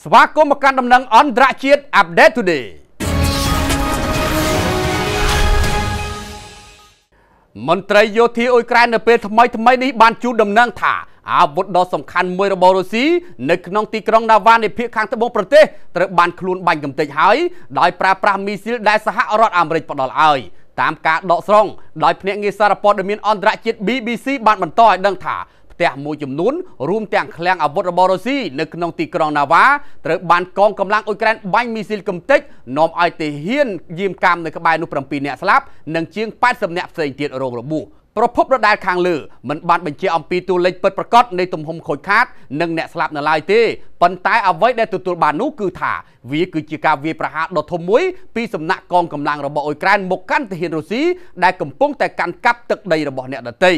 ស្វាគមន៍មកកាន់ដំណឹងអន្តរជាតិ Update Today មន្ត្រីយោធាអ៊ុយក្រែននៅពេលថ្មីថ្មីនេះបានជូនដំណឹងថាអាវុធដ៏សំខាន់មួយរបស់រុស្ស៊ីនៅក្នុងទីក្រុងណាវ៉ានៃភាគខាងត្បូងប្រទេសត្រូវបានខ្លួនបាញ់កំទេចហើយដោយប្រើប្រាស់មីស៊ីលដែលសហរដ្ឋអាមេរិកផ្ដល់ឲ្យតាមការដកស្រង់ដោយភ្នាក់ងារសារព័ត៌មានអន្តរជាតិ BBC បានបន្តឲ្យដឹងថា ផ្ទះមួយចំនួនរួមទាំងឃ្លាំងអាវុធរបស់រុស្ស៊ីនៅក្នុងទីក្រុងណាវ៉ាត្រូវបានកងកម្លាំងអ៊ុយក្រែនបាញ់មីស៊ីលកំទេចនាំឲ្យទាហានយាមកាមនៅក្បែរនោះ7នាក់ស្លាប់និងជាង80នាក់ផ្សេងទៀតរងរបួសប្រភពរដាលខាងលើមិនបានបញ្ជាក់អំពីតួលេខពិតប្រាកដនៃទំហំខូចខាតនិងអ្នកស្លាប់នៅឡើយទេប៉ុន្តែអ្វីដែលទទួលបាននោះគឺថាវាគឺជាការវាយប្រហារដ៏ធំមួយពីសំណាក់កងកម្លាំងរបស់អ៊ុយក្រែនមកកាន់ទាហានរុស្ស៊ីដែលកំពុងតែកាន់កាប់ទឹកដីរបស់អ្នកដទៃ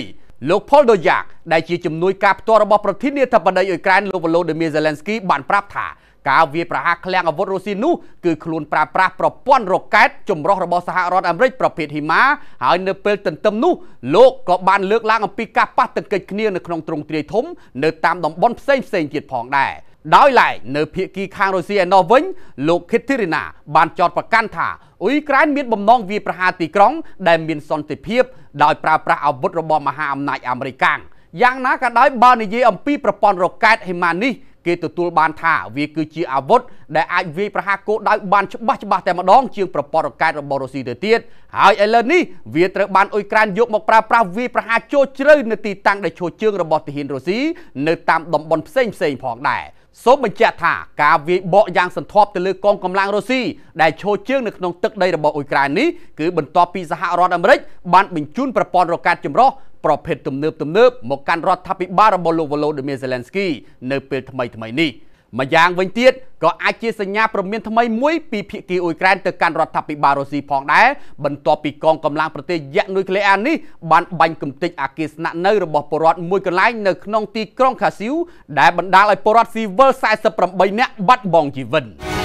លោក Paul Doyak ដែលជាជំនួយការផ្ទាល់របស់ប្រធានាធិបតីអ៊ុយក្រែនលោក Volodymyr Zelensky បានប្រាប់ថាការវាប្រហារឃ្លាំងអាវុធរុស្ស៊ីនោះគឺខ្លួនប្រើប្រាស់ប្រព័ន្ធរ៉ុកែតចម្រុះរបស់សហរដ្ឋអាមេរិកប្រភេទហ៊ីម៉ាហើយនៅពេលទន្ទឹមនោះលោកក៏បានលើកឡើងអំពីការប៉ះទង្គិចគ្នានៅក្នុងទ្រង់ទ្រាយធំនៅតាមតំបន់ផ្សេងផ្សេងទៀតផងដែរ ដោយឡែកនៅភៀកគីខាងរុស្ស៊ីឯណោះវិញលោក Katerina បានចោទប្រកាន់ថាអ៊ុយក្រែនមានបំណងវាប្រហារទីក្រុង ដែលមានសន្តិភាពដោយប្រើប្រាស់អាវុធរបស់មហាអំណាចអាមេរិកកាំងយ៉ាងណាក៏ដោយបើនិយាយអំពីប្រព័ន្ធរ៉ុកែតហ៊ីម៉ានេះគេទទួលបានថាវាគឺជាអាវុធដែលអាចវាយប្រហារគោលដៅបានច្បាស់ច្បាស់តែម្ដងជាងប្រព័ន្ធរ៉ុកែតរបស់រុស្ស៊ីទៅទៀតហើយឥឡូវនេះវាត្រូវបានអ៊ុយក្រែនយកមកប្រើប្រាស់វាយប្រហារចូលជ្រៅនៅទីតាំងដែលឈរជើងរបស់ទាហានរុស្ស៊ីនៅតាមតំបន់ផ្សេងផ្សេងផងដែរ សូមបញ្ជាក់ថាការវាយបកយ៉ាងសន្ធាប់ទៅលើកងកម្លាំងរុស្ស៊ីដែលឈរជើងនៅក្នុងទឹកដីរបស់អ៊ុយក្រែននេះគឺបន្ទាប់ពីសហរដ្ឋអាមេរិកបានបញ្ជូនប្រព័ន្ធរ៉ុកែតចម្រុះប្រភេទទំនើបទំនើបមកកាន់រដ្ឋាភិបាលរបស់លោក Volodymyr Zelensky នៅពេលថ្មីថ្មីនេះ ម្យ៉ាងវិញទៀតក៏អាចជាសញ្ញាព្រមានថ្មីមួយពីភាគីអ៊ុយក្រែនទៅកាន់រដ្ឋាភិបាលរុស្ស៊ីផងដែរបន្ទាប់ពីកងកម្លាំងប្រទេសយៈនុយក្លេអ៊ែរនេះបានបាញ់កំទេចអាគារស្នាក់នៅរបស់ពលរដ្ឋមួយកន្លែងនៅក្នុងទីក្រុងខាស៊ីវដែលបណ្ដាលឲ្យពលរដ្ឋស៊ីវិល48នាក់បាត់បង់ជីវិត។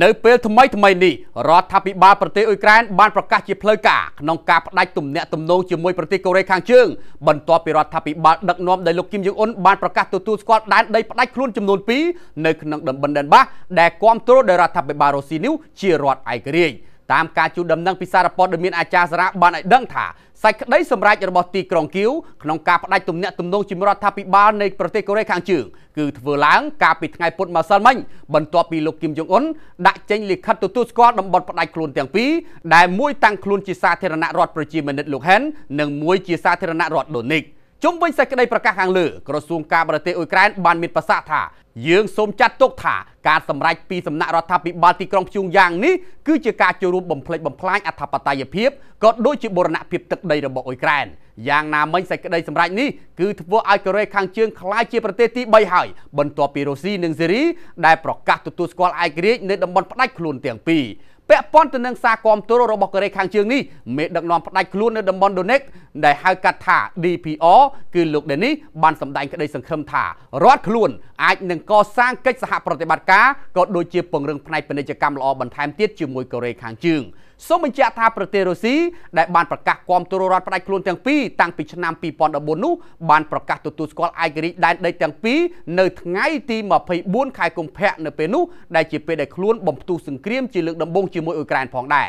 នៅពេលថ្មីថ្មីនេះរដ្ឋាភិបាលប្រទេសអ៊ុយក្រែនបានប្រកាសជាផ្លូវការក្នុងការផ្ដាច់ទំនាក់ទំនងជាមួយប្រទេសកូរ៉េខាងជើងបន្ទាប់ពីរដ្ឋាភិបាលដឹកនាំដោយលោកគីមយ៉ុងអ៊ុនបានប្រកាសទទួលស្គាល់ដែនដីផ្ដាច់ខ្លួនចំនួន2នៅក្នុងតំបន់ដិនបាសដែលគ្រប់គ្រងដោយរដ្ឋាភិបាលរុស្ស៊ីនេះជារដ្ឋឯករាជ្យ តាមការជួបដំណឹងពីសារព័ត៌មានអាចារ្យសារ៉ាបានឲ្យដឹងថាសេចក្តីសម្រេចរបស់ទីក្រុងគៀវក្នុងការផ្ដាច់ទំនាក់ទំនងជាមួយរដ្ឋាភិបាលនៃប្រទេសកូរ៉េខាងជើងគឺធ្វើឡើងកាលពីថ្ងៃពុធម្សិលមិញបន្ទាប់ពីលោកគីមយ៉ុងអ៊ុនដាក់ចេញលិខិតទទួលស្គាល់តំបន់ផ្ដាច់ខ្លួនទាំងពីរដែលមួយតាំងខ្លួនជាសាធារណរដ្ឋប្រជាមានិតលោកហែននិងមួយជាសាធារណរដ្ឋដូនីក ជុំវិញសេចក្តីប្រកាសខាងលើក្រសួងការបរទេសអ៊ុយក្រែនបានមានប្រសាសន៍ថាយើងសូមចាត់ទុកថាការសម្រេចពីសំណាក់រដ្ឋាភិបាលទីក្រុងព្យុងយ៉ាងនេះគឺជាការចូលរួមបំផ្លិចបំផ្លាញអធិបតេយ្យភាពក៏ដូចជាបូរណភាពទឹកដីរបស់អ៊ុយក្រែនយ៉ាងណាមិញសេចក្តីសម្រេចនេះគឺធ្វើឲ្យកូរ៉េខាងជើងក្លាយជាប្រទេសទី3ហើយបន្ទាប់ពីរុស្ស៊ីនិងសេរីដែលប្រកាសទទួលស្គាល់ឯករាជ្យនៅតំបន់ផ្ដាច់ខ្លួនទាំងពីរ ពាក់ព័ន្ធទៅនឹងសារគាំទ្ររបស់កូរ៉េខាងជើងនេះមេដឹកនាំផ្ដាច់ខ្លួននៅតំបន់ដូនេកដែលហៅកាត់ថា DPR គឺលោកដេនេះបានសម្ដែងក្តីសង្ឃឹមថារដ្ឋខ្លួនអាចនឹងកសាងកិច្ចសហប្រតិបត្តិការក៏ដូចជាពង្រឹងផ្នែកពាណិជ្ជកម្មល្អបន្ថែមទៀតជាមួយកូរ៉េខាងជើង សូមបញ្ជាក់ថាប្រទេសរុស្ស៊ីដែលបានប្រកាសគាំទ្ររដ្ឋផ្ដាច់ខ្លួនទាំងពីរតាំងពីឆ្នាំ2014នោះបានប្រកាសទទួលស្គាល់ឯករាជ្យដែនដីទាំងពីរនៅថ្ងៃទី24ខែកុម្ភៈនៅពេលនោះដែលជាពេលដែលខ្លួនបំផ្ទុះសង្គ្រាមជាលើកដំបូងជាមួយអ៊ុយក្រែនផងដែរ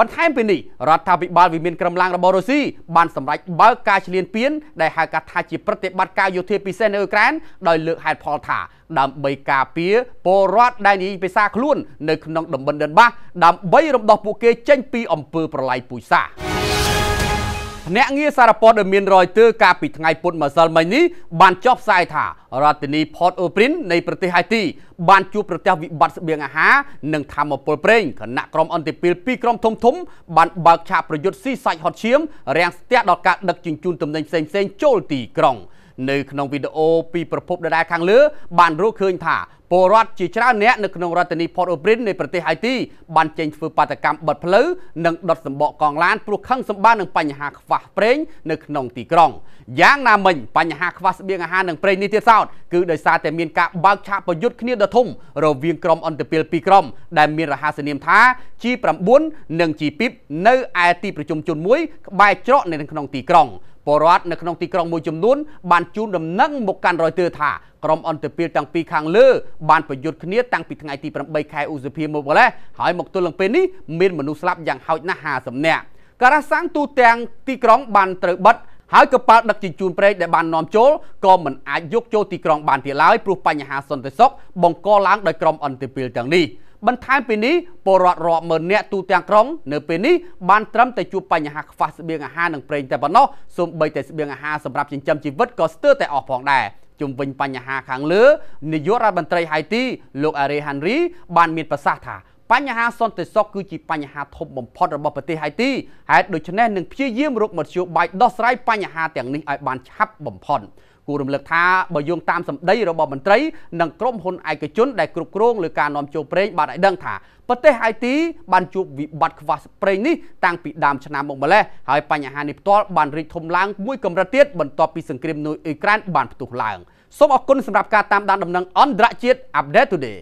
បន្ថែមពីនេះរដ្ឋាភិបាលវិមានក្រមឡាំងរបស់រុស្ស៊ីបានសម្រេចបើកការឈ្លានពានដែលហៅកាត់ថាជាប្រតិបត្តិការយោធាពិសេសនៅអ៊ុយក្រែនដោយលើកហេតុផលថាដើម្បីការពារពលរដ្ឋដែលនិយាយភាសាខ្លួន នៅក្នុងតំបន់ដិនបាសដើម្បីរំដោះពួកគេចេញពីអំពើប្រល័យពូជសាសន៍ ភ្នាក់ងារសារព័ត៌មានរយទើកាលពីថ្ងៃពុធម្សិលមិញនេះបានចុះផ្សាយថារដ្ឋធានី Port-au-Prince នៃប្រទេសហៃទីបានជួបប្រទះវិបត្តិស្បៀងអាហារនិងធម្មពលប្រេងគណៈក្រុមអន្តរជាតិពីរក្រុមធំធំបានបើកឆាកប្រយុទ្ធស៊ីសាច់ហត់ឈាមរាំងស្ទះដល់ការដឹកជញ្ជូនទំនិញផ្សេងៗចូលទីក្រុងនៅក្នុងវីដេអូពីប្រភពដដែលខាងលើបានរកឃើញថា ពលរដ្ឋជាច្រើនអ្នកនៅក្នុងរដ្ឋធានី Port-au-Prince នៃប្រទេសហៃទីបានចេញធ្វើបាតកម្មបិទផ្លូវនិងដុតសម្បកកង់ឡានព្រោះខឹងសម្បានឹងបញ្ហាខ្វះប្រេងនៅក្នុងទីក្រុងយ៉ាងណាមិញបញ្ហាខ្វះស្បៀងអាហារនិងប្រេងនេះទៀតសោតគឺដោយសារតែមានការបើកឆាកប្រយុទ្ធគ្នាដ៏ធំរវាងក្រុមអន្តរជាតិពីរក្រុមដែលមានរហស្សនាមថា G9 និង G2 នៅឯទីប្រជុំជនមួយក្បែរច្រកនៅក្នុងទីក្រុង ពលរដ្ឋនៅក្នុងទីក្រុងមួយចំនួនបានជូនដំណឹងមកកាន់រយទើថាក្រុមអន្តរជាតិទាំងពីរខាងលើបានប្រយុទ្ធគ្នាតាំងពីថ្ងៃទី8ខែឧសភាមកម្លេះហើយមកទល់នឹងពេលនេះមានមនុស្សស្លាប់យ៉ាងហោចណាស់50នាក់ការ៉ាសាំងទូទាំងទីក្រុងបានត្រូវបិទហើយកប៉ាល់ដឹកជញ្ជូនប្រេងដែលបាននាំចូលក៏មិនអាចយកចូលទីក្រុងបានទៀតឡើយព្រោះបញ្ហាសន្តិសុខបង្កឡើងដោយក្រុមអន្តរជាតិទាំងនេះ បន្ថែមពីនេះពលរដ្ឋរាប់ម៉ឺននាក់ទូទាំងក្រុងនៅពេលនេះបានត្រឹមតែជួបបញ្ហាខ្វះស្បៀងអាហារនិងប្រេងតែប៉ុណ្ណោះសូម្បីតែស្បៀងអាហារសម្រាប់ចិញ្ចឹមជីវិតក៏ស្ទើរតែអស់ផងដែរជុំវិញបញ្ហាខាងលើនាយករដ្ឋមន្ត្រីហៃទីលោកអារេហាន់រីបានមានប្រសាសន៍ថាបញ្ហាសន្តិសុខគឺជាបញ្ហាធំបំផុតរបស់ប្រទេសហៃទីហេតុដូច្នេះនឹងព្យាយាមរកមធ្យោបាយដោះស្រាយបញ្ហាទាំងនេះឲ្យបានឆាប់បំផុត គួររំលឹកថាបើយោងតាមសម្ដីរបស់មន្ត្រីនិងក្រុមហ៊ុនឯកជនដែលគ្រប់គ្រងលើការនាំចូលប្រេងបានឲ្យដឹងថាប្រទេសហៃទីបានជួបវិបត្តិខ្វះប្រេងនេះតាំងពីដើមឆ្នាំមកម្លេះហើយបញ្ហានេះផ្ទាល់បានរីកធំឡើងមួយកម្រិតទៀតបន្ទាប់ពីសង្គ្រាមនៅអ៊ុយក្រែនបានផ្ទុះឡើងសូមអរគុណសម្រាប់ការតាមដានដំណឹងអន្តរជាតិ Update Today